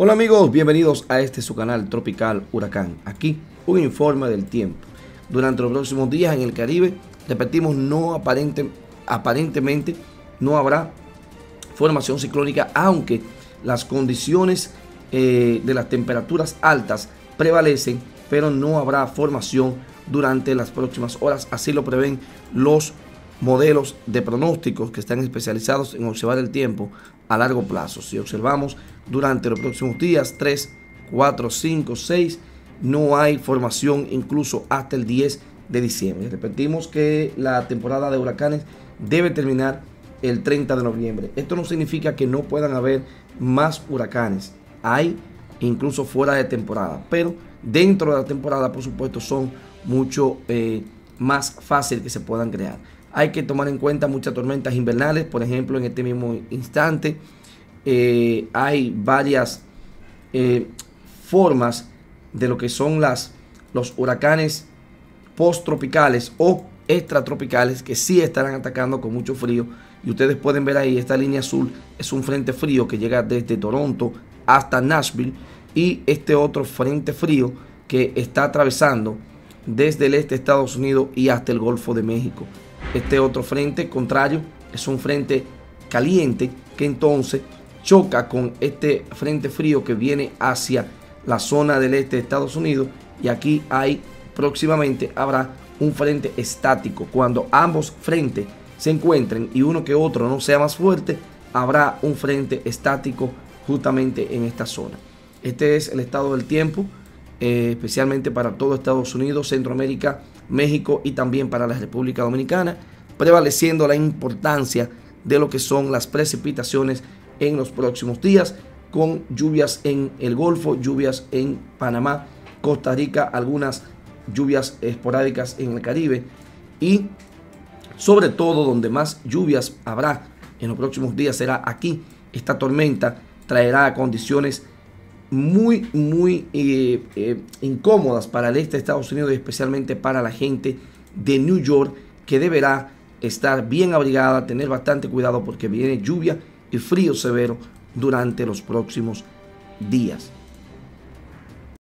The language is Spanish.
Hola amigos, bienvenidos a este su canal Tropical Huracán. Aquí un informe del tiempo. Durante los próximos días en el Caribe, repetimos, no aparente, aparentemente no habrá formación ciclónica, aunque las condiciones eh, de las temperaturas altas prevalecen, pero no habrá formación durante las próximas horas. Así lo prevén los modelos de pronósticos que están especializados en observar el tiempo a largo plazo. Si observamos durante los próximos días, 3, 4, 5, 6, no hay formación incluso hasta el 10 de diciembre. Repetimos que la temporada de huracanes debe terminar el 30 de noviembre. Esto no significa que no puedan haber más huracanes. Hay incluso fuera de temporada, pero dentro de la temporada, por supuesto, son mucho eh, más fácil que se puedan crear. Hay que tomar en cuenta muchas tormentas invernales, por ejemplo, en este mismo instante eh, hay varias eh, formas de lo que son las, los huracanes post-tropicales o extratropicales que sí estarán atacando con mucho frío. Y ustedes pueden ver ahí, esta línea azul es un frente frío que llega desde Toronto hasta Nashville y este otro frente frío que está atravesando desde el este de Estados Unidos y hasta el Golfo de México. Este otro frente contrario es un frente caliente que entonces choca con este frente frío que viene hacia la zona del este de Estados Unidos y aquí hay próximamente habrá un frente estático. Cuando ambos frentes se encuentren y uno que otro no sea más fuerte, habrá un frente estático justamente en esta zona. Este es el estado del tiempo, eh, especialmente para todo Estados Unidos, Centroamérica, México y también para la República Dominicana, prevaleciendo la importancia de lo que son las precipitaciones en los próximos días, con lluvias en el Golfo, lluvias en Panamá, Costa Rica, algunas lluvias esporádicas en el Caribe y sobre todo donde más lluvias habrá en los próximos días será aquí. Esta tormenta traerá condiciones muy, muy eh, eh, incómodas para el este de Estados Unidos y especialmente para la gente de New York que deberá estar bien abrigada, tener bastante cuidado porque viene lluvia y frío severo durante los próximos días.